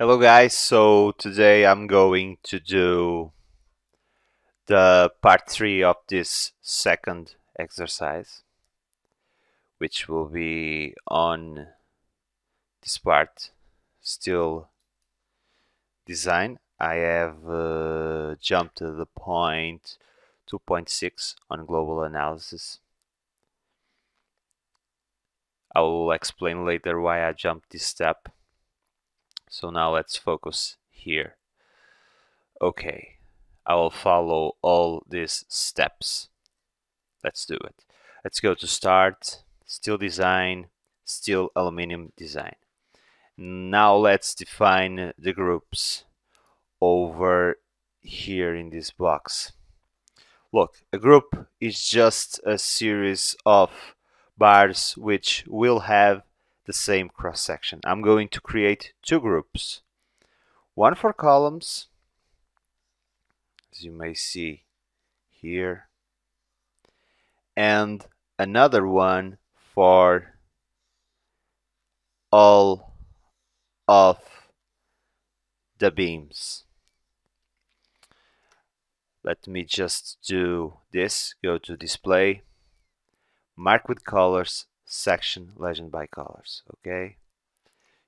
Hello guys, so today I'm going to do the part 3 of this second exercise which will be on this part steel design. I have uh, jumped to the point 2.6 on global analysis. I will explain later why I jumped this step. So now let's focus here. Okay, I will follow all these steps. Let's do it. Let's go to start, steel design, steel aluminum design. Now let's define the groups over here in this box. Look, a group is just a series of bars which will have the same cross section. I'm going to create two groups. One for columns, as you may see here, and another one for all of the beams. Let me just do this, go to display, mark with colors, section legend by colors, okay?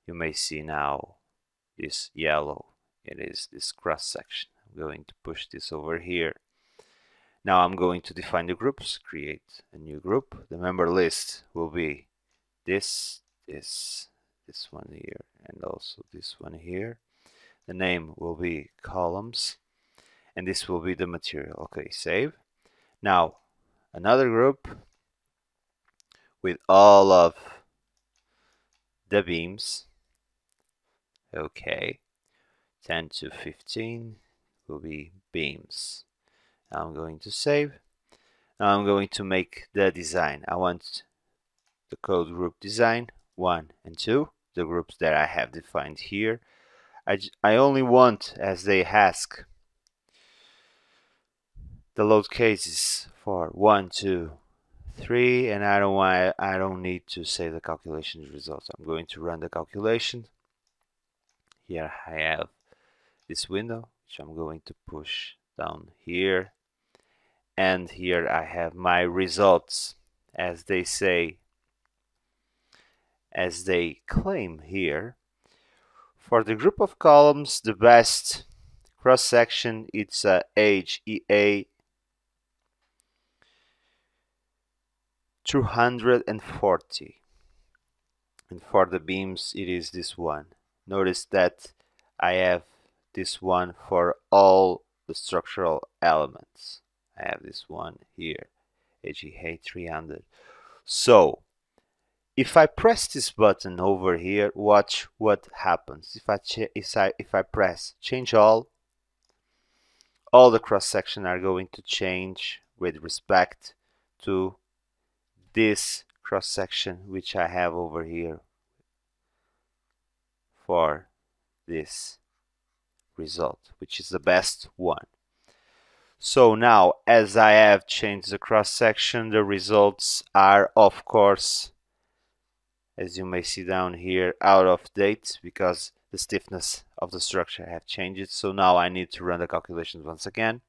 You may see now this yellow, it is this cross section. I'm going to push this over here. Now I'm going to define the groups, create a new group. The member list will be this, this, this one here, and also this one here. The name will be columns and this will be the material okay save now another group with all of the beams. Okay 10 to 15 will be beams. I'm going to save. Now I'm going to make the design. I want the code group design 1 and 2 the groups that I have defined here. I, I only want as they ask the load cases for one, two, three, and I don't want I don't need to save the calculation results. I'm going to run the calculation. Here I have this window, which I'm going to push down here. And here I have my results, as they say, as they claim here. For the group of columns, the best cross section it's uh, a HEA 240 and for the beams it is this one. Notice that I have this one for all the structural elements. I have this one here HEA 300 so if I press this button over here watch what happens. If I if I if I press change all all the cross section are going to change with respect to this cross section which I have over here for this result which is the best one. So now as I have changed the cross section the results are of course as you may see down here out of date because the stiffness of the structure have changed. So now I need to run the calculations once again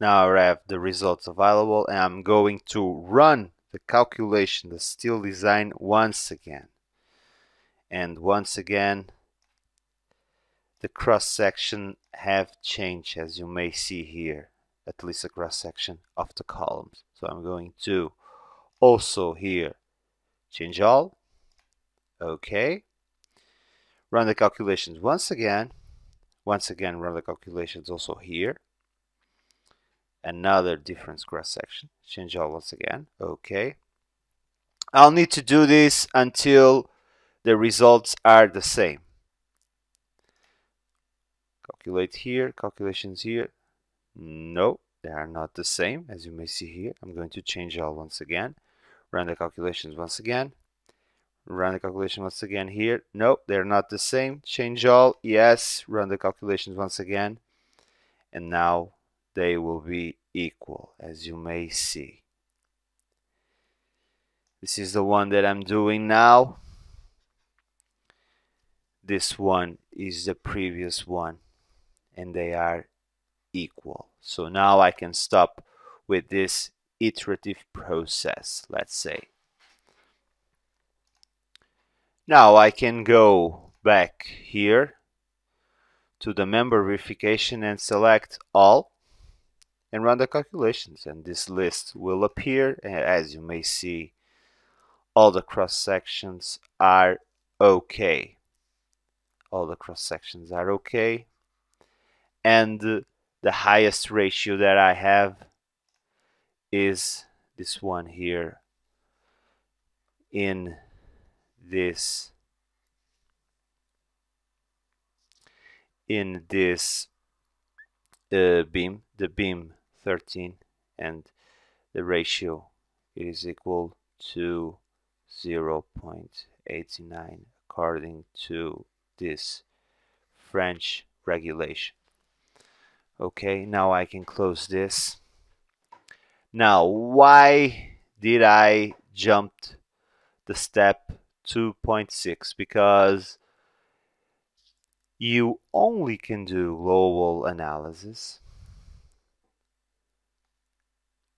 now I have the results available and I'm going to run the calculation, the steel design once again. And once again, the cross section have changed as you may see here, at least the cross section of the columns. So I'm going to also here change all. Okay. Run the calculations once again. Once again, run the calculations also here another difference cross section. Change all once again. Okay. I'll need to do this until the results are the same. Calculate here. Calculations here. No they are not the same as you may see here. I'm going to change all once again. Run the calculations once again. Run the calculation once again here. No they're not the same. Change all. Yes run the calculations once again. And now they will be equal as you may see this is the one that I'm doing now this one is the previous one and they are equal. So now I can stop with this iterative process, let's say. Now I can go back here to the member verification and select all and run the calculations and this list will appear as you may see all the cross sections are okay. All the cross sections are okay. And the highest ratio that I have is this one here in this in this uh, beam the beam 13 and the ratio is equal to 0.89 according to this French regulation. Okay now I can close this. Now why did I jump the step 2.6 because you only can do global analysis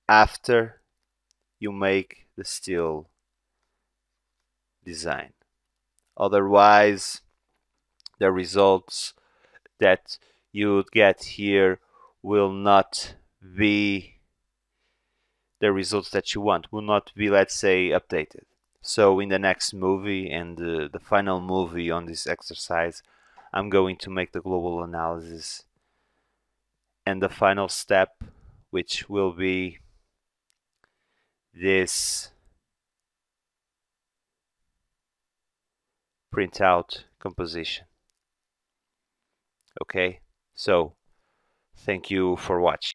after you make the steel design. Otherwise, the results that you would get here will not be the results that you want, will not be, let's say, updated. So in the next movie and the, the final movie on this exercise, I'm going to make the global analysis and the final step, which will be this printout composition. Okay, so thank you for watching.